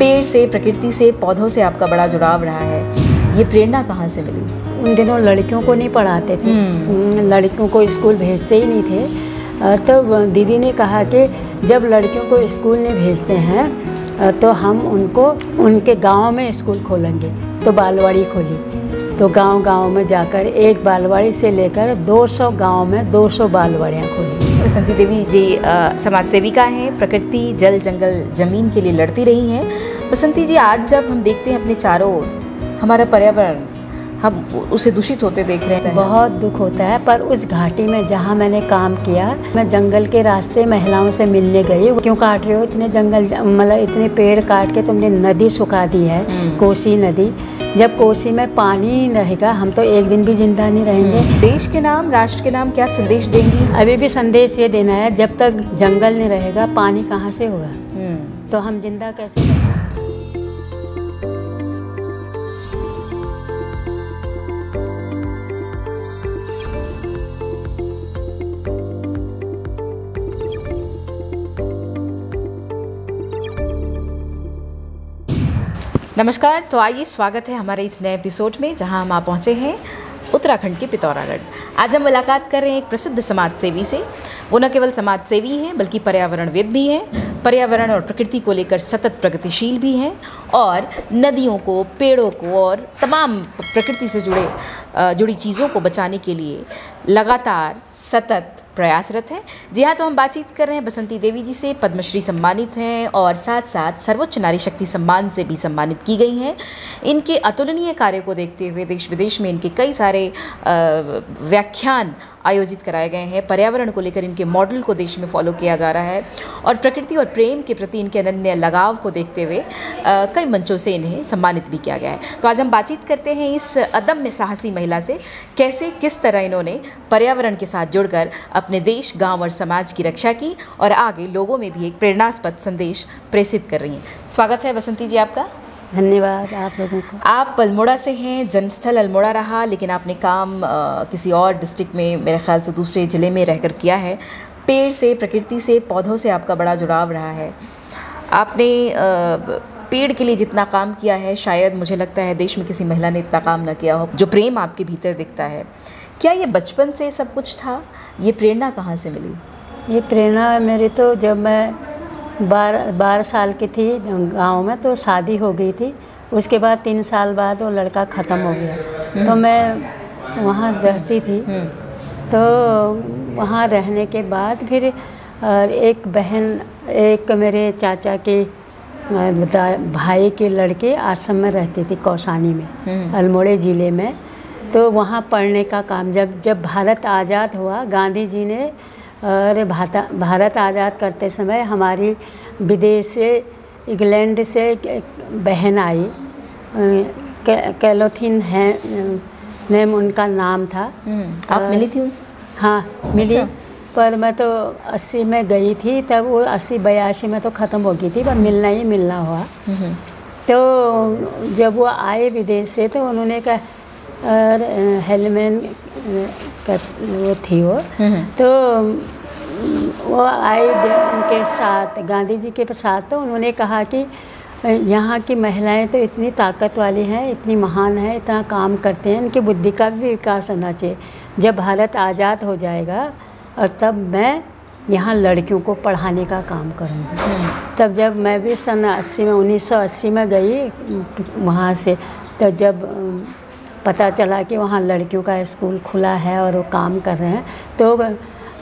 पेड़ से प्रकृति से पौधों से आपका बड़ा जुड़ाव रहा है। ये प्रेरणा कहाँ से मिली? उन दिनों लड़कियों को नहीं पढ़ाते थे। हम्म। लड़कियों को स्कूल भेजते ही नहीं थे। तब तो दीदी ने कहा कि जब लड़कियों को स्कूल नहीं भेजते हैं तो हम उनको उनके गाँव में स्कूल खोलेंगे। तो बालवाड़ी खोली। तो गाँव गाँव में जाकर एक बालवाड़ी से लेकर 200 गाँव में 200 बालवाड़ियाँ खोली। बसंती देवी जी समाज सेविका हैं, प्रकृति, जल, जंगल, ज़मीन के लिए लड़ती रही हैं। बसंती जी, आज जब हम देखते हैं अपने चारों ओर, हमारा पर्यावरण हम उसे दूषित होते देख रहे हैं। बहुत दुख होता है पर उस घाटी में जहाँ मैंने काम किया मैं जंगल के रास्ते महिलाओं से मिलने गई। क्यों काट रहे हो? इतने जंगल मतलब इतने पेड़ काट के तुमने नदी सुखा दी है हम्म। कोसी नदी। जब कोसी में पानी रहेगा हम तो एक दिन भी ज़िंदा नहीं रहेंगे। देश के नाम राष्ट्र के नाम क्या संदेश देंगी? अभी भी संदेश ये देना है जब तक जंगल नहीं रहेगा पानी कहाँ से होगा? हम्म, तो हम ज़िंदा कैसे रहेंगे? नमस्कार तो आइए स्वागत है हमारे इस नए एपिसोड में, जहाँ हम आ पहुँचे हैं उत्तराखंड के पिथौरागढ़। आज हम मुलाकात कर रहे हैं एक प्रसिद्ध समाज सेवी से। वो न केवल समाज सेवी हैं, बल्कि पर्यावरणविद भी हैं। पर्यावरण और प्रकृति को लेकर सतत प्रगतिशील भी हैं और नदियों को, पेड़ों को और तमाम प्रकृति से जुड़े जुड़ी चीज़ों को बचाने के लिए लगातार सतत प्रयासरत हैं। जी हाँ तो हम बातचीत कर रहे हैं। बसंती देवी जी से पद्मश्री सम्मानित हैं और साथ साथ सर्वोच्च नारी शक्ति सम्मान से भी सम्मानित की गई हैं। इनके अतुलनीय कार्य को देखते हुए देश विदेश में इनके कई सारे व्याख्यान आयोजित कराए गए हैं। पर्यावरण को लेकर इनके मॉडल को देश में फॉलो किया जा रहा है और प्रकृति और प्रेम के प्रति इनके अनन्य लगाव को देखते हुए कई मंचों से इन्हें सम्मानित भी किया गया है। तो आज हम बातचीत करते हैं इस अदम्य साहसी महिला से, कैसे, किस तरह इन्होंने पर्यावरण के साथ जुड़कर अपने देश, गाँव और समाज की रक्षा की और आगे लोगों में भी एक प्रेरणास्पद संदेश प्रेषित कर रही हैं। स्वागत है बसंती जी आपका। धन्यवाद आप लोगों को। आप अल्मोड़ा से हैं जन्मस्थल अल्मोड़ा रहा लेकिन आपने काम अ, किसी और डिस्ट्रिक्ट में मेरे ख्याल से दूसरे ज़िले में रहकर किया है। पेड़ से प्रकृति से पौधों से आपका बड़ा जुड़ाव रहा है। आपने अ, पेड़ के लिए जितना काम किया है शायद मुझे लगता है देश में किसी महिला ने इतना काम ना किया हो जो प्रेम आपके भीतर दिखता है। क्या ये बचपन से सब कुछ था? ये प्रेरणा कहाँ से मिली? ये प्रेरणा मेरी तो जब मैं बारह बारह साल की थी गाँव में तो शादी हो गई थी। उसके बाद तीन साल बाद वो लड़का ख़त्म हो गया। तो मैं वहाँ रहती थी। तो वहाँ रहने के बाद फिर एक बहन एक मेरे चाचा के भाई के लड़के आश्रम में रहती थी कौसानी में अल्मोड़े ज़िले में। तो वहाँ पढ़ने का काम जब जब भारत आज़ाद हुआ गांधी जी ने और भाता भारत आज़ाद करते समय हमारी विदेश से इंग्लैंड से बहन आई। कै- कैलोथिन है नेम उनका नाम था। आप मिली थी उनसे? हाँ मिली। अच्छा। पर मैं तो अस्सी में गई थी तब वो अस्सी बयासी में तो ख़त्म हो गई थी पर मिलना ही मिलना हुआ। तो जब वो आए विदेश से तो उन्होंने कहा हेलमेन का वो थी वो। तो वो आए उनके साथ गांधी जी के साथ तो उन्होंने कहा कि यहाँ की महिलाएँ तो इतनी ताकत वाली हैं इतनी महान हैं इतना काम करते हैं इनकी बुद्धि का भी विकास होना चाहिए। जब भारत आज़ाद हो जाएगा और तब मैं यहाँ लड़कियों को पढ़ाने का काम करूँगी। तब जब मैं भी सन अस्सी में 1980 में गई वहाँ से तो जब पता चला कि वहाँ लड़कियों का स्कूल खुला है और वो काम कर रहे हैं। तो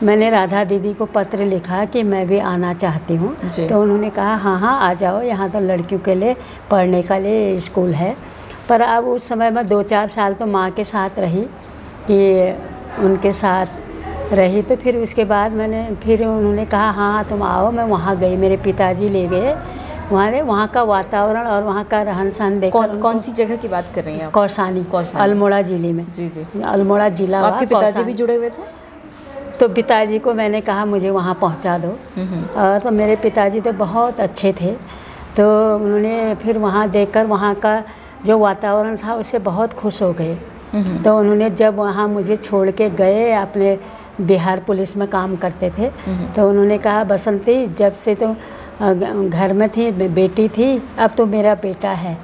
मैंने राधा दीदी को पत्र लिखा कि मैं भी आना चाहती हूँ। तो उन्होंने कहा हाँ हाँ आ जाओ यहाँ तो लड़कियों के लिए पढ़ने का लिए स्कूल है। पर अब उस समय मैं दो चार साल तो माँ के साथ रही कि उनके साथ रही। तो फिर उसके बाद मैंने फिर उन्होंने कहा हाँ हाँ तुम आओ मैं वहाँ गई मेरे पिताजी ले गए। वहाँ वहाँ का वातावरण और वहाँ का रहन सहन देख कौन कौन सी जगह की बात कर रही हैं आप? कौसानी कौसानी। अल्मोड़ा ज़िले में। जी जी। अल्मोड़ा जिला तो आपके पिताजी भी जुड़े हुए थे? तो पिताजी को मैंने कहा मुझे वहाँ पहुँचा दो। और तो मेरे पिताजी तो बहुत अच्छे थे। तो उन्होंने फिर वहाँ देखकर वहाँ का जो वातावरण था उससे बहुत खुश हो गए। तो उन्होंने जब वहाँ मुझे छोड़ के गए अपने बिहार पुलिस में काम करते थे तो उन्होंने कहा बसंती जब से तो घर में थी बेटी थी अब तो मेरा बेटा है।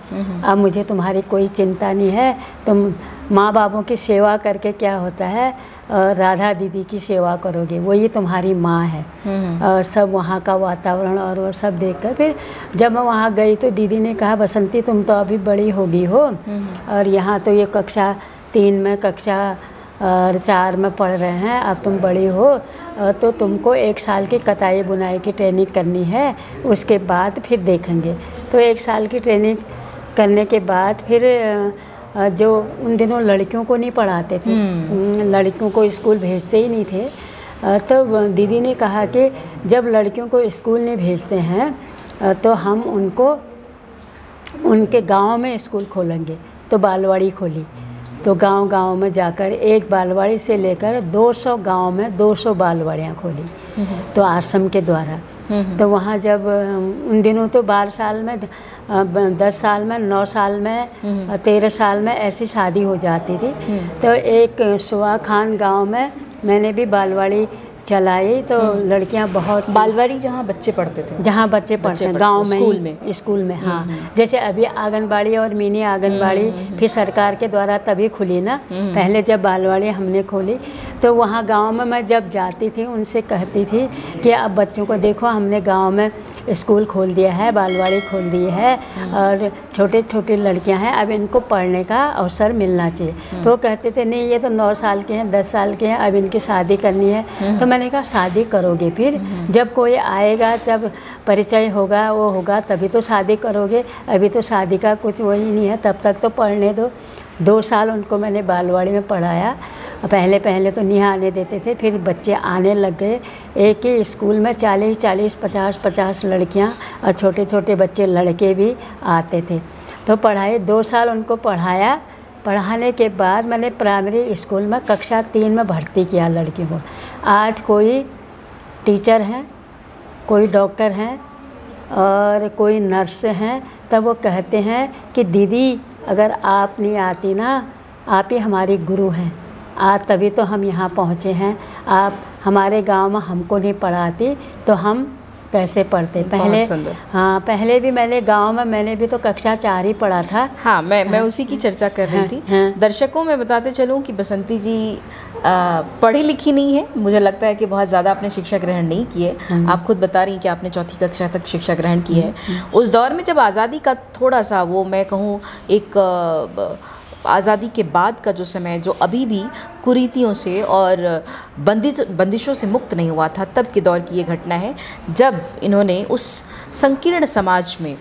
अब मुझे तुम्हारी कोई चिंता नहीं है। तुम माँ बापों की सेवा करके क्या होता है राधा दीदी की सेवा करोगे वही तुम्हारी माँ है। और सब वहाँ का वातावरण और वो सब देखकर फिर जब मैं वहाँ गई तो दीदी ने कहा बसंती तुम तो अभी बड़ी होगी हो। और यहाँ तो ये कक्षा तीन में कक्षा और चार में पढ़ रहे हैं अब तुम बड़ी हो तो तुमको एक साल की कताई बुनाई की ट्रेनिंग करनी है उसके बाद फिर देखेंगे। तो एक साल की ट्रेनिंग करने के बाद फिर जो उन दिनों लड़कियों को नहीं पढ़ाते थे लड़कियों को स्कूल भेजते ही नहीं थे तो दीदी ने कहा कि जब लड़कियों को स्कूल नहीं भेजते हैं तो हम उनको उनके गाँव में स्कूल खोलेंगे। तो बालवाड़ी खोली। तो गांव-गांव में जाकर एक बालवाड़ी से लेकर 200 गाँव में 200 बालवाड़ियाँ खोली तो आश्रम के द्वारा। तो वहाँ जब, उन दिनों तो बारह साल में, दस साल में, नौ साल में, तेरह साल में ऐसी शादी हो जाती थी। तो एक सुहा खान गाँव में मैंने भी बालवाड़ी चलाई तो लड़कियाँ बहुत बालवाड़ी जहाँ बच्चे पढ़ते थे। जहाँ बच्चे पढ़ते हैं गाँव में स्कूल में। स्कूल में हाँ। जैसे अभी आंगनबाड़ी और मिनी आंगनबाड़ी फिर सरकार के द्वारा तभी खुली ना। पहले जब बालवाड़ी हमने खोली तो वहाँ गाँव में मैं जब जाती थी उनसे कहती थी कि अब बच्चों को देखो हमने गाँव में स्कूल खोल दिया है बालवाड़ी खोल दी है और छोटे छोटे लड़कियाँ हैं अब इनको पढ़ने का अवसर मिलना चाहिए। तो वो कहते थे नहीं ये तो नौ साल के हैं दस साल के हैं अब इनकी शादी करनी है। तो मैंने कहा शादी करोगे फिर? जब कोई आएगा जब परिचय होगा वो होगा तभी तो शादी करोगे। अभी तो शादी का कुछ वही नहीं है तब तक तो पढ़ने दो। दो साल उनको मैंने बालवाड़ी में पढ़ाया। पहले पहले तो नहीं आने देते थे, फिर बच्चे आने लग गए। एक ही स्कूल में चालीस चालीस, पचास पचास लड़कियाँ और छोटे छोटे बच्चे, लड़के भी आते थे। तो पढ़ाई, दो साल उनको पढ़ाया। पढ़ाने के बाद मैंने प्राइमरी स्कूल में कक्षा तीन में भर्ती किया लड़कियों को। आज कोई टीचर हैं, कोई डॉक्टर हैं और कोई नर्स हैं, तब वो कहते हैं कि, दीदी, अगर आप नहीं आती ना, आप ही हमारी गुरु हैं। आज तभी तो हम यहाँ पहुँचे हैं। आप हमारे गाँव में हमको नहीं पढ़ाती तो हम कैसे पढ़ते? पहले हाँ पहले भी मैंने गाँव में मैंने भी तो कक्षा चार ही पढ़ा था। हाँ मैं मैं उसी की चर्चा कर रही हाँ, थी। हाँ। दर्शकों में बताते चलूँ कि बसंती जी आ, पढ़ी लिखी नहीं है। मुझे लगता है कि बहुत ज़्यादा आपने शिक्षा ग्रहण नहीं की है। आप खुद बता रही हैं कि आपने चौथी कक्षा तक शिक्षा ग्रहण की है। उस दौर में जब आज़ादी का थोड़ा सा वो मैं कहूँ एक आ, आज़ादी के बाद का जो समय जो अभी भी कुरीतियों से और बंदित, बंदिशों से मुक्त नहीं हुआ था, तब के दौर की ये घटना है। जब इन्होंने उस संकीर्ण समाज में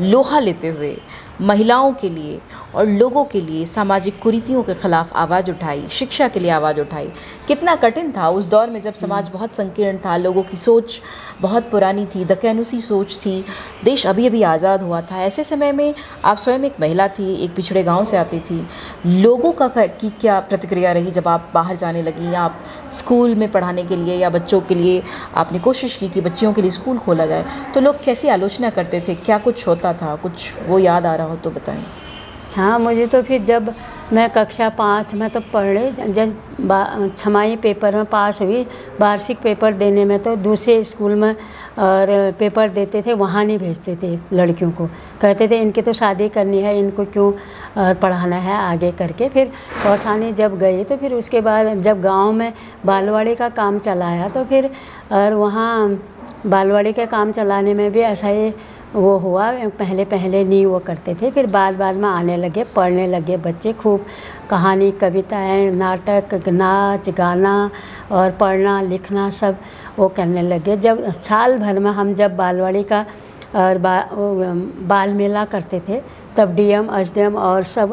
लोहा लेते हुए महिलाओं के लिए और लोगों के लिए सामाजिक कुरीतियों के खिलाफ आवाज़ उठाई शिक्षा के लिए आवाज़ उठाई। कितना कठिन था उस दौर में जब समाज बहुत संकीर्ण था लोगों की सोच बहुत पुरानी थी दकियानुसी सोच थी देश अभी अभी आज़ाद हुआ था। ऐसे समय में आप स्वयं एक महिला थी एक पिछड़े गाँव से आती थी। लोगों का की क्या प्रतिक्रिया रही जब आप बाहर जाने लगी या आप स्कूल में पढ़ाने के लिए या बच्चों के लिए आपने कोशिश की कि बच्चियों के लिए स्कूल खोला जाए? तो लोग कैसी आलोचना करते थे? क्या कुछ होता था? कुछ वो याद आ रहा हो तो बताएँ। हाँ मुझे तो फिर जब मैं कक्षा पाँच में तो पढ़ रही जब छमाही पेपर में पास हुई, वार्षिक पेपर देने में तो दूसरे स्कूल में और पेपर देते थे, वहाँ नहीं भेजते थे लड़कियों को। कहते थे, इनकी तो शादी करनी है, इनको क्यों पढ़ाना है आगे करके? फिर कौसानी जब गई तो फिर उसके बाद जब गाँव में बालवाड़ी का काम चलाया तो फिर और वहाँ बालवाड़ी का काम चलाने में भी ऐसा ही वो हुआ पहले पहले नहीं वो करते थे फिर बाद बाद में आने लगे पढ़ने लगे बच्चे खूब। कहानी कविताएँ नाटक नाच गाना और पढ़ना लिखना सब वो करने लगे। जब साल भर में हम जब बालवाड़ी का और बा, बाल मेला करते थे तब डीएम एसडीएम और सब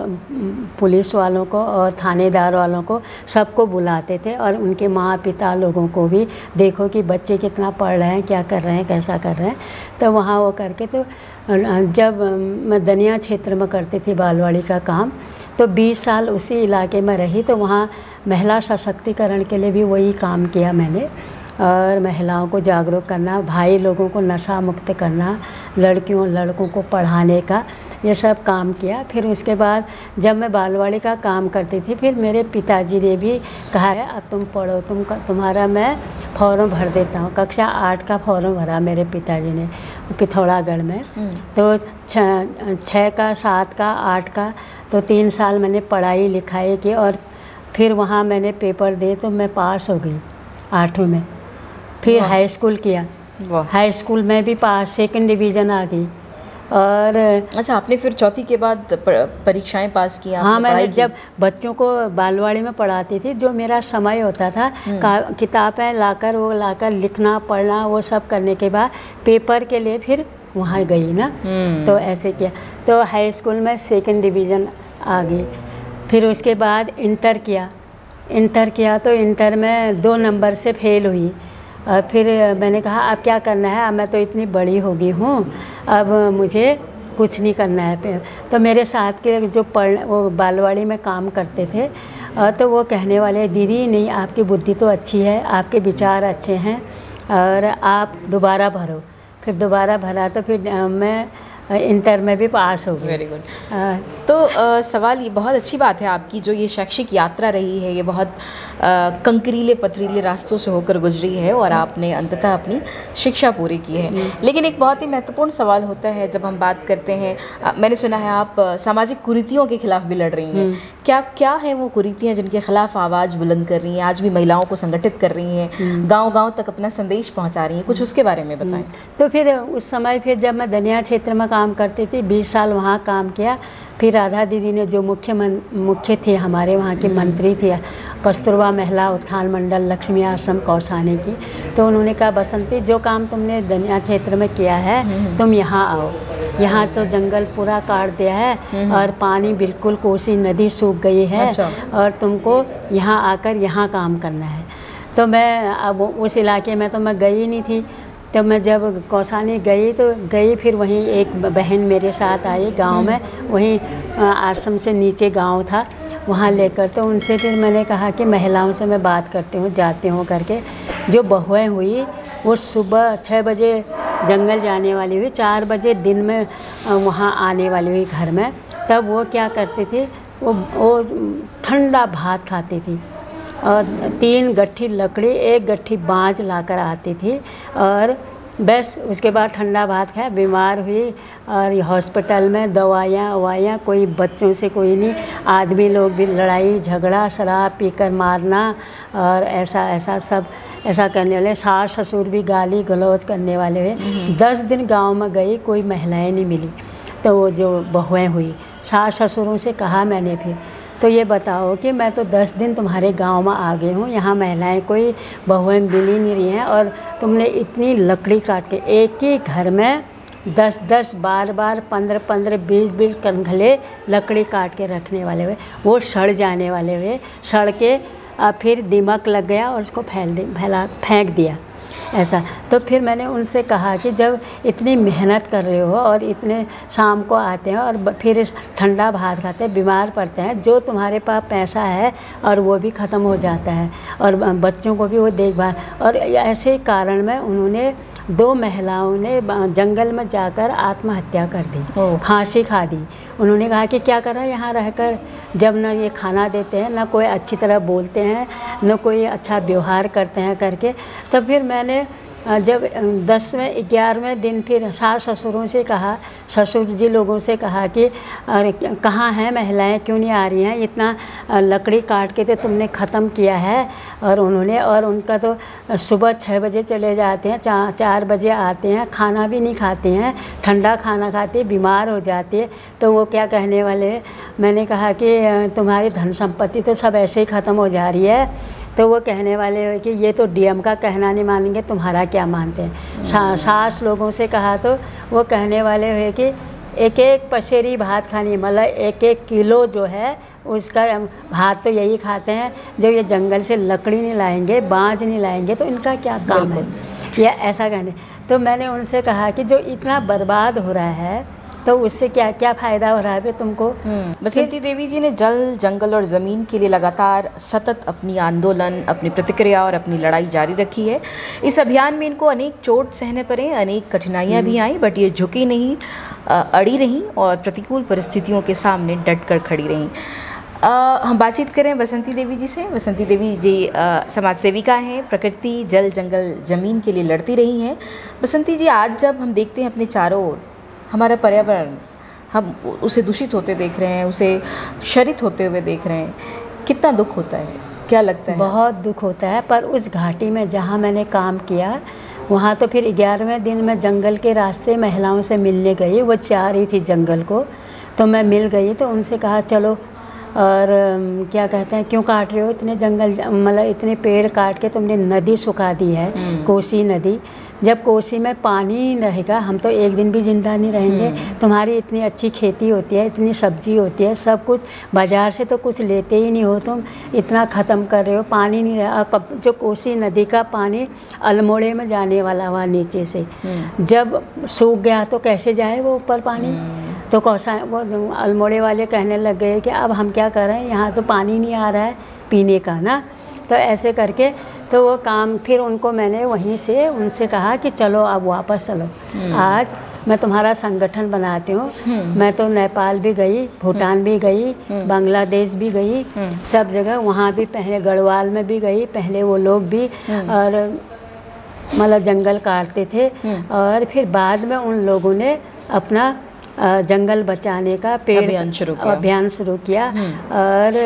पुलिस वालों को और थानेदार वालों को सबको बुलाते थे और उनके माँ पिता लोगों को भी देखो कि बच्चे कितना पढ़ रहे हैं, क्या कर रहे हैं, कैसा कर रहे हैं। तो वहाँ वो करके तो जब मैं दनिया क्षेत्र में करती थी बालवाड़ी का काम तो 20 साल उसी इलाके में रही तो वहाँ महिला सशक्तिकरण के लिए भी वही काम किया मैंने। और महिलाओं को जागरूक करना, भाई लोगों को नशा मुक्त करना, लड़कियों, लड़कों को पढ़ाने का ये सब काम किया। फिर उसके बाद जब मैं बालवाड़ी का काम करती थी फिर मेरे पिताजी ने भी कहा है अब तुम पढ़ो तुम तुम्हारा मैं फॉर्म भर देता हूँ। कक्षा आठ का फॉर्म भरा मेरे पिताजी ने पिथौरागढ़ में। तो छः का सात का आठ का तो तीन साल मैंने पढ़ाई लिखाई की और फिर वहाँ मैंने पेपर दिए तो मैं पास हो गई आठवीं में। फिर हाई स्कूल किया। हाई स्कूल में भी पास सेकंड डिवीज़न आ गई। और अच्छा आपने फिर चौथी के बाद परीक्षाएँ पास की हाँ मैंने जब बच्चों को बालवाड़ी में पढ़ाती थी जो मेरा समय होता था हम्म। किताबें लाकर वो लाकर लिखना पढ़ना वो सब करने के बाद पेपर के लिए फिर वहाँ गई ना। हम्म। तो ऐसे किया। तो हाई स्कूल में सेकंड डिवीज़न आ गई। फिर उसके बाद इंटर किया। इंटर किया तो इंटर में दो नंबर से फेल हुई। और फिर मैंने कहा, अब क्या करना है? अब मैं तो इतनी बड़ी हो गई हूँ। अब मुझे कुछ नहीं करना है। तो मेरे साथ के जो पढ़, वो बालवाड़ी में काम करते थे तो वो कहने वाले, दीदी, नहीं, आपकी बुद्धि तो अच्छी है, आपके विचार अच्छे हैं, और आप दोबारा भरो। फिर दोबारा भरा तो फिर मैं इंटर में भी पास हो गई। वेरी गुड तो अ, सवाल ये बहुत अच्छी बात है आपकी जो ये शैक्षिक यात्रा रही है ये बहुत कंकरीले पथरीले रास्तों से होकर गुजरी है और आपने अंततः अपनी शिक्षा पूरी की है। लेकिन एक बहुत ही महत्वपूर्ण सवाल होता है जब हम बात करते हैं मैंने सुना है आप सामाजिक कुरीतियों के खिलाफ भी लड़ रही हैं। क्या क्या है वो कुरीतियाँ जिनके खिलाफ आवाज़ बुलंद कर रही हैं आज भी महिलाओं को संगठित कर रही हैं गाँव गाँव तक अपना संदेश पहुँचा रही हैं? कुछ उसके बारे में बताएँ। तो फिर उस समय फिर जब मैं दनिया क्षेत्र में काम करती थी बीस साल वहाँ काम किया। फिर राधा दीदी ने जो मुख्य मन, मुख्य थे हमारे वहाँ के मंत्री थे कस्तूरबा महिला उत्थान मंडल लक्ष्मी आश्रम कौसानी की। तो उन्होंने कहा बसंती जो काम तुमने दनिया क्षेत्र में किया है तुम यहाँ आओ। यहाँ तो जंगल पूरा काट दिया है और पानी बिल्कुल कोसी नदी सूख गई है अच्छा। और तुमको यहाँ आकर यहाँ काम करना है। तो मैं अब उस इलाके में तो मैं गई नहीं थी। तो मैं जब कौसानी गई तो गई फिर वहीं एक बहन मेरे साथ आई गाँव में। वहीं आश्रम से नीचे गाँव था, वहाँ लेकर। तो उनसे फिर मैंने कहा कि महिलाओं से मैं बात करती हूँ, जाती हूँ करके। जो बहुएँ हुई, वो सुबह छः बजे जंगल जाने वाली हुई, चार बजे दिन में वहाँ आने वाली हुई घर में। तब वो क्या करती थी, वो वो ठंडा भात खाती थी। और तीन गट्ठी लकड़ी एक गट्ठी बाँझ लाकर आती थी और बस उसके बाद ठंडा भात खाया बीमार हुई और हॉस्पिटल में दवाइयाँ ववाइयाँ कोई बच्चों से कोई नहीं आदमी लोग भी लड़ाई झगड़ा शराब पीकर मारना और ऐसा ऐसा सब ऐसा करने वाले सास ससुर भी गाली गलौज करने वाले हुए। दस दिन गाँव में गई कोई महिलाएँ नहीं मिली। तो वो जो बहुएँ हुई सास ससुरों से कहा मैंने फिर तो ये बताओ कि मैं तो दस दिन तुम्हारे गाँव में आ गई हूँ, यहाँ महिलाएँ कोई बहुएँ मिल नहीं रही हैं और तुमने इतनी लकड़ी काट के एक ही घर में दस दस, बार बार, पंद्रह पंद्रह, बीस बीस कंघले लकड़ी काट के रखने वाले हुए, वो सड़ जाने वाले हुए, सड़ के फिर दिमक लग गया और उसको फैल फैला, फेंक दिया। ऐसा। तो फिर मैंने उनसे कहा कि जब इतनी मेहनत कर रहे हो और इतने शाम को आते हैं और फिर ठंडा भात खाते हैं, बीमार पड़ते हैं, जो तुम्हारे पास पैसा है और वो भी ख़त्म हो जाता है और बच्चों को भी वो देखभाल। और ऐसे कारण में उन्होंने दो महिलाओं ने जंगल में जाकर आत्महत्या कर दी फांसी खा दी। उन्होंने कहा कि क्या करा यहाँ रहकर जब ना ये खाना देते हैं ना कोई अच्छी तरह बोलते हैं ना कोई अच्छा व्यवहार करते हैं करके तब फिर मैंने जब दसवें ग्यारहवें दिन फिर सास ससुरों से कहा ससुर जी लोगों से कहा कि कहाँ हैं महिलाएँ? क्यों नहीं आ रही हैं? इतना लकड़ी काट के तो तुमने ख़त्म किया है। और उन्होंने और उनका तो सुबह छः बजे चले जाते हैं चा, चार बजे आते हैं खाना भी नहीं खाते हैं ठंडा खाना खाते बीमार हो जाते तो वो क्या कहने वाले मैंने कहा कि तुम्हारी धन संपत्ति तो सब ऐसे ही ख़त्म हो जा रही है। तो वो कहने वाले हो कि ये तो डीएम का कहना नहीं मानेंगे तुम्हारा क्या मानते हैं? सा, सास लोगों से कहा तो वो कहने वाले हुए कि एक एक पसेरी भात खानी मतलब एक एक किलो जो है उसका भात तो यही खाते हैं जो ये जंगल से लकड़ी नहीं लाएँगे बाँझ नहीं लाएँगे तो इनका क्या काम है? या ऐसा कहने तो मैंने उनसे कहा कि जो इतना बर्बाद हो रहा है तो उससे क्या क्या फ़ायदा हो रहा है तुमको? बसंती देवी जी ने जल जंगल और ज़मीन के लिए लगातार सतत अपनी आंदोलन अपनी प्रतिक्रिया और अपनी लड़ाई जारी रखी है। इस अभियान में इनको अनेक चोट सहने पड़े अनेक कठिनाइयाँ भी आई बट ये झुकी नहीं अड़ी रहीं और प्रतिकूल परिस्थितियों के सामने डट कर खड़ी रहीं। आ, हम बातचीत करें बसंती देवी जी से। बसंती देवी जी समाज सेविका हैं प्रकृति जल जंगल ज़मीन के लिए लड़ती रही हैं। बसंती जी आज जब हम देखते हैं अपने चारों ओर हमारा पर्यावरण हम उसे दूषित होते देख रहे हैं उसे शरित होते हुए देख रहे हैं। कितना दुख होता है क्या लगता है? बहुत दुख होता है पर उस घाटी में जहाँ मैंने काम किया वहाँ तो फिर ग्यारहवें दिन मैं जंगल के रास्ते महिलाओं से मिलने गई वो चाह रही थी जंगल को। तो मैं मिल गई तो उनसे कहा चलो और क्या कहते हैं क्यों काट रहे हो इतने जंगल मतलब इतने पेड़ काट के तुमने नदी सुखा दी है हम्म। कोसी नदी। जब कोसी में पानी रहेगा हम तो एक दिन भी ज़िंदा नहीं रहेंगे। हम्म। तुम्हारी इतनी अच्छी खेती होती है इतनी सब्ज़ी होती है सब कुछ बाज़ार से तो कुछ लेते ही नहीं हो तुम। इतना ख़त्म कर रहे हो पानी नहीं रहा। जो कोसी नदी का पानी अल्मोड़े में जाने वाला हुआ नीचे से हम्म। जब सूख गया तो कैसे जाए वो ऊपर पानी? तो कौसा वो अल्मोड़े वाले कहने लग गए कि अब हम क्या करें यहाँ तो पानी नहीं आ रहा है पीने का ना। तो ऐसे करके तो वो काम फिर उनको मैंने वहीं से उनसे कहा कि चलो अब वापस चलो। हम्म। आज मैं तुम्हारा संगठन बनाती हूँ। हम्म। मैं तो नेपाल भी गई भूटान भी गई हम्म। बांग्लादेश भी गई सब जगह वहाँ भी पहले गढ़वाल में भी गई पहले वो लोग भी और मतलब जंगल काटते थे। और फिर बाद में उन लोगों ने अपना जंगल बचाने का पेड़ अभियान शुरू किया। अभियान शुरू किया। और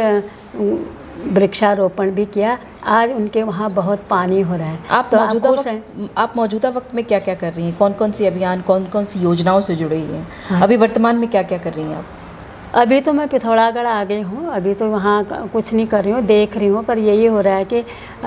वृक्षारोपण भी किया। आज उनके वहाँ बहुत पानी हो रहा है। आप तो मौजूदा वक्त, आप मौजूदा वक्त में क्या क्या कर रही हैं? कौन कौन सी अभियान कौन कौन सी योजनाओं से जुड़ी हैं? हाँ। अभी वर्तमान में क्या क्या कर रही हैं आप? अभी तो मैं पिथौरागढ़ आ गई हूँ। अभी तो वहाँ कुछ नहीं कर रही हूँ देख रही हूँ। पर यही हो रहा है कि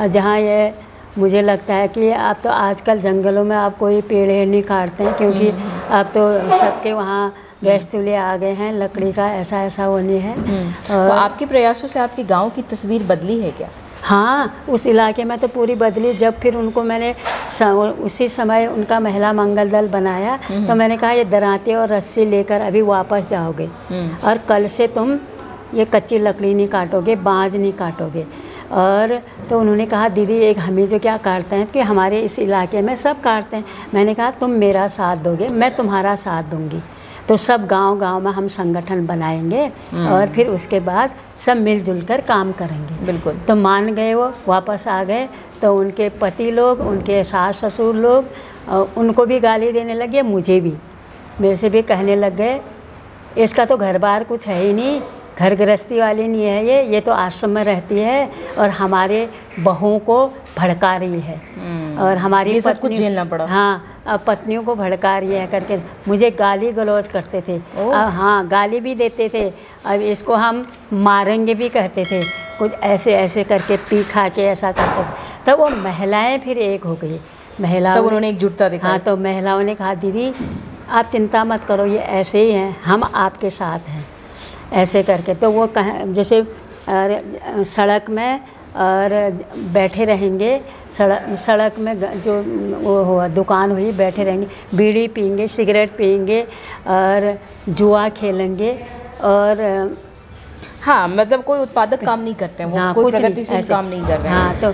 जहाँ ये मुझे लगता है कि आप तो आजकल जंगलों में आप कोई पेड़ नहीं काटते हैं क्योंकि आप तो सबके वहाँ गैस चूल्हे आ गए हैं लकड़ी का ऐसा ऐसा वो नहीं है। हम्म। और आपके प्रयासों से आपके गाँव की तस्वीर बदली है क्या? हाँ उस इलाके में तो पूरी बदली। जब फिर उनको मैंने उसी समय उनका महिला मंगल दल बनाया हम्म। तो मैंने कहा ये दराते और रस्सी लेकर अभी वापस जाओगे। हम्म। और कल से तुम ये कच्ची लकड़ी नहीं काटोगे बाँझ नहीं काटोगे। और तो उन्होंने कहा दीदी एक हमें जो क्या काटते हैं कि हमारे इस इलाके में सब काटते हैं। मैंने कहा तुम मेरा साथ दोगे मैं तुम्हारा साथ दूँगी। तो सब गाँव गाँव में हम संगठन बनाएँगे हम्म। और फिर उसके बाद सब मिलजुल कर काम करेंगे। बिल्कुल। तो मान गए वो वापस आ गए तो उनके पति लोग उनके सास ससुर लोग उनको भी गाली देने लगे मुझे भी। मेरे से भी कहने लग गए इसका तो घर बार कुछ है ही नहीं घर गृहस्थी वाली नहीं है ये ये तो आश्रम में रहती है और हमारे बहुओं को भड़का रही है। हम्म। और हमारी ये सब कुछ झेलना पड़ा। हाँ पत्नियों को भड़का रही है करके मुझे गाली गलौज करते थे। अब हाँ गाली भी देते थे। अब इसको हम मारेंगे भी कहते थे। कुछ ऐसे ऐसे करके पी खा के ऐसा करते थे। तब वो महिलाएँ फिर एक हो गई। महिलाओं उन्होंने एकजुटता दिखा हाँ तो महिलाओं ने कहा दीदी आप चिंता मत करो ये ऐसे ही हैं। हम आपके साथ हैं। ऐसे करके। तो वो कह जैसे सड़क में और बैठे रहेंगे। सड़क सड़क में जो वो हुआ दुकान हुई बैठे रहेंगे। बीड़ी पियेंगे सिगरेट पियेंगे और जुआ खेलेंगे और हाँ मतलब कोई उत्पादक काम नहीं करते हैं वो हाँ, कोई प्रगतिशील काम नहीं कर रहे हैं। हाँ तो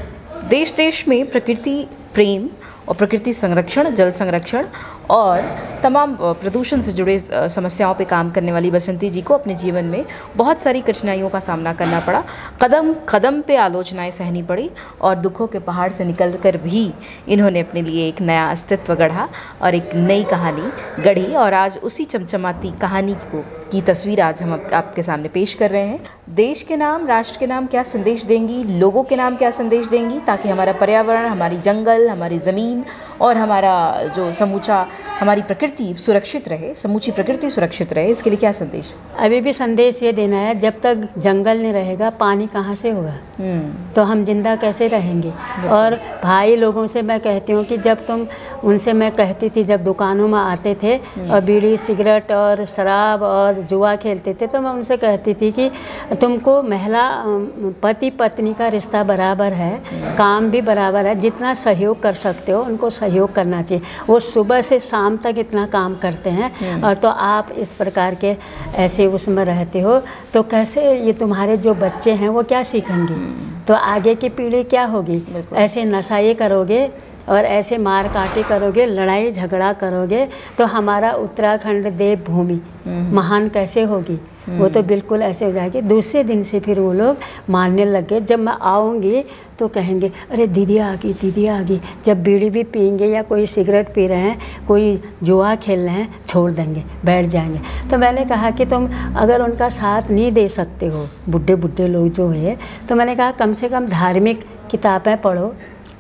देश देश में प्रकृति प्रेम और प्रकृति संरक्षण जल संरक्षण और तमाम प्रदूषण से जुड़े समस्याओं पे काम करने वाली बसंती जी को अपने जीवन में बहुत सारी कठिनाइयों का सामना करना पड़ा। कदम कदम पे आलोचनाएँ सहनी पड़ी और दुखों के पहाड़ से निकल कर भी इन्होंने अपने लिए एक नया अस्तित्व गढ़ा और एक नई कहानी गढ़ी और आज उसी चमचमाती कहानी को, की तस्वीर आज हम आपके सामने पेश कर रहे हैं। देश के नाम, राष्ट्र के नाम क्या संदेश देंगी? लोगों के नाम क्या संदेश देंगी? ताकि हमारा पर्यावरण, हमारी जंगल, हमारी ज़मीन और हमारा जो समूचा हमारी प्रकृति सुरक्षित रहे समूची प्रकृति सुरक्षित रहे इसके लिए क्या संदेश अभी भी संदेश ये देना है जब तक जंगल नहीं रहेगा पानी कहाँ से होगा हम्म। तो हम ज़िंदा कैसे रहेंगे और भाई लोगों से मैं कहती हूँ कि जब तुम उनसे मैं कहती थी जब दुकानों में आते थे हम्म। और बीड़ी सिगरेट और शराब और जुआ खेलते थे तो मैं उनसे कहती थी कि तुमको महिला पति पत्नी का रिश्ता बराबर है हम्म। काम भी बराबर है जितना सहयोग कर सकते हो उनको सहयोग करना चाहिए वो सुबह से शाम तक इतना काम करते हैं हम्म। और तो आप इस प्रकार के ऐसे उसमें रहते हो तो कैसे ये तुम्हारे जो बच्चे हैं वो क्या सीखेंगे हम्म। तो आगे की पीढ़ी क्या होगी ऐसे नशाई करोगे और ऐसे मार काटे करोगे लड़ाई झगड़ा करोगे तो हमारा उत्तराखंड देव भूमि हम्म। महान कैसे होगी वो तो बिल्कुल ऐसे हो जाएगी दूसरे दिन से फिर वो लोग मानने लग गए। जब मैं आऊँगी तो कहेंगे, अरे दीदी आ गई, दीदी आ गई। जब बीड़ी भी पियेंगे या कोई सिगरेट पी रहे हैं, कोई जुआ खेल रहे हैं, छोड़ देंगे, बैठ जाएँगे। तो मैंने कहा कि तुम अगर उनका साथ नहीं दे सकते हो बुढ़े बुढ़े लोग जो है तो मैंने कहा, कम से कम धार्मिक किताबें पढ़ो।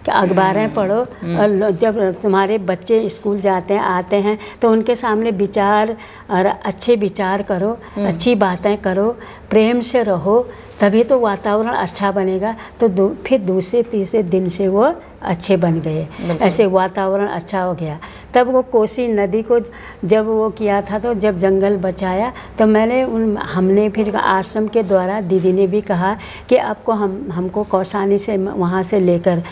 कि अखबारें पढ़ो और जब तुम्हारे बच्चे स्कूल जाते हैं आते हैं तो उनके सामने विचार और अच्छे विचार करो अच्छी बातें करो प्रेम से रहो तभी तो वातावरण अच्छा बनेगा। तो दू, फिर दूसरे तीसरे दिन से वो अच्छे बन गए। ऐसे वातावरण अच्छा हो गया। तब वो कोसी नदी को जब वो किया था तो जब जंगल बचाया तो मैंने उन हमने फिर आश्रम के द्वारा दीदी ने भी कहा कि आपको हम हमको कौसानी से वहाँ से लेकर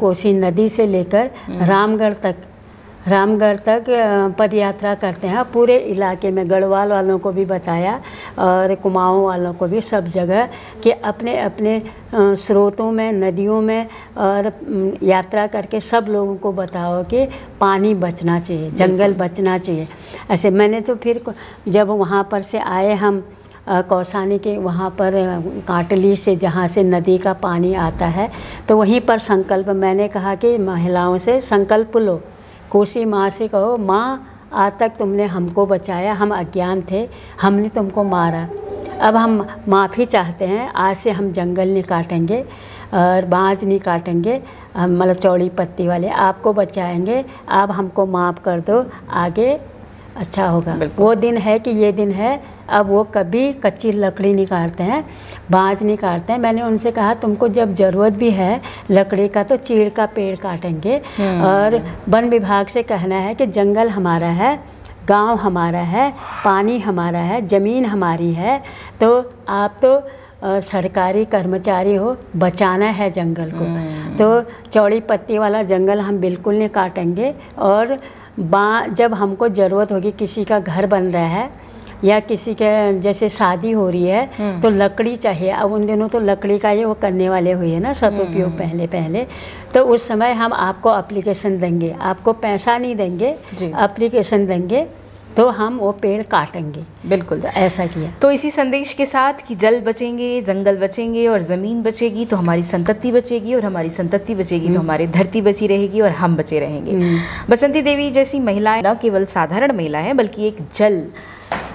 कोसी नदी से लेकर रामगढ़ तक रामगढ़ तक पद यात्रा करते हैं। पूरे इलाके में गढ़वाल वालों को भी बताया और कुमाऊँ वालों को भी सब जगह कि अपने अपने स्रोतों में नदियों में और यात्रा करके सब लोगों को बताओ कि पानी बचना चाहिए जंगल बचना चाहिए। ऐसे मैंने तो फिर जब वहाँ पर से आए हम कौसानी के वहाँ पर काटली से जहाँ से नदी का पानी आता है तो वहीं पर संकल्प मैंने कहा कि महिलाओं से संकल्प लो। कोसी माँ से कहो, माँ, आज तक तुमने हमको बचाया, हम अज्ञान थे, हमने तुमको मारा। अब हम माफ़ी चाहते हैं, आज से हम जंगल नहीं काटेंगे और बाँझ नहीं काटेंगे, हम मतलब चौड़ी पत्ती वाले, आपको बचाएँगे, आप हमको माफ़ कर दो, आगे अच्छा होगा। वो दिन है कि ये दिन है अब वो कभी कच्ची लकड़ी नहीं काटते हैं बाँझ नहीं काटते हैं। मैंने उनसे कहा तुमको जब ज़रूरत भी है लकड़ी का तो चीड़ का पेड़ काटेंगे। और वन विभाग से कहना है कि जंगल हमारा है गाँव हमारा है पानी हमारा है ज़मीन हमारी है तो आप तो आ, सरकारी कर्मचारी हो बचाना है जंगल को। तो चौड़ी पत्ती वाला जंगल हम बिल्कुल नहीं काटेंगे और बा जब हमको ज़रूरत होगी किसी का घर बन रहा है या किसी के जैसे शादी हो रही है तो लकड़ी चाहिए। अब उन दिनों तो लकड़ी का ये वो करने वाले हुए हैं ना सदुपयोग पहले पहले। तो उस समय हम आपको अप्लीकेशन देंगे। आपको पैसा नहीं देंगे अप्लीकेशन देंगे। तो हम वो पेड़ काटेंगे। बिल्कुल। तो ऐसा किया। तो इसी संदेश के साथ कि जल बचेंगे जंगल बचेंगे और ज़मीन बचेगी तो हमारी संतति बचेगी और हमारी संतति बचेगी तो हमारी धरती बची रहेगी और हम बचे रहेंगे। बसंती देवी जैसी महिलाएँ न केवल साधारण महिला है बल्कि एक जल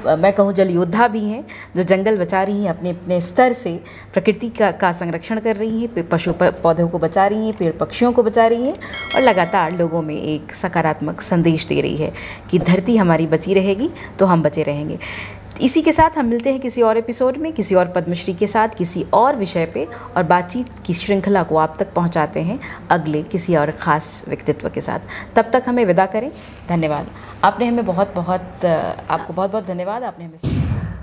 मैं कहूँ जल योद्धा भी हैं, जो जंगल बचा रही हैं, अपने अपने स्तर से प्रकृति का का संरक्षण कर रही हैं पशु पौधों को बचा रही हैं पेड़ पक्षियों को बचा रही हैं और लगातार लोगों में एक सकारात्मक संदेश दे रही है कि धरती हमारी बची रहेगी तो हम बचे रहेंगे। इसी के साथ हम मिलते हैं किसी और एपिसोड में, किसी और पद्मश्री के साथ, किसी और विषय पे और बातचीत की श्रृंखला को आप तक पहुंचाते हैं अगले किसी और ख़ास व्यक्तित्व के साथ। तब तक हमें विदा करें। धन्यवाद। आपने हमें बहुत बहुत आपको बहुत बहुत धन्यवाद आपने हमें